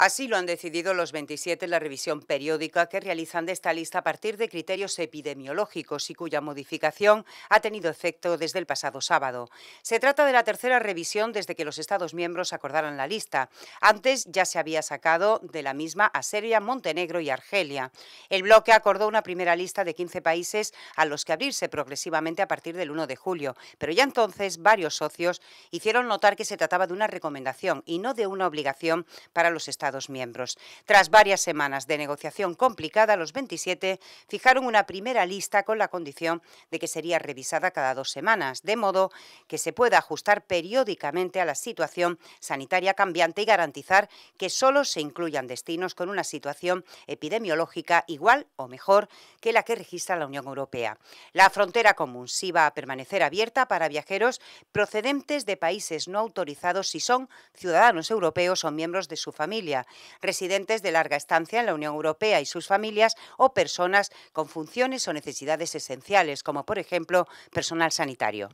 Así lo han decidido los 27 en la revisión periódica que realizan de esta lista a partir de criterios epidemiológicos y cuya modificación ha tenido efecto desde el pasado sábado. Se trata de la tercera revisión desde que los Estados miembros acordaran la lista. Antes ya se había sacado de la misma a Serbia, Montenegro y Argelia. El bloque acordó una primera lista de 15 países a los que abrirse progresivamente a partir del 1 de julio, pero ya entonces varios socios hicieron notar que se trataba de una recomendación y no de una obligación para los Estados miembros. Tras varias semanas de negociación complicada, los 27 fijaron una primera lista con la condición de que sería revisada cada dos semanas, de modo que se pueda ajustar periódicamente a la situación sanitaria cambiante y garantizar que solo se incluyan destinos con una situación epidemiológica igual o mejor que la que registra la Unión Europea. La frontera común sí va a permanecer abierta para viajeros procedentes de países no autorizados si son ciudadanos europeos o miembros de su familia residentes de larga estancia en la Unión Europea y sus familias o personas con funciones o necesidades esenciales, como por ejemplo personal sanitario.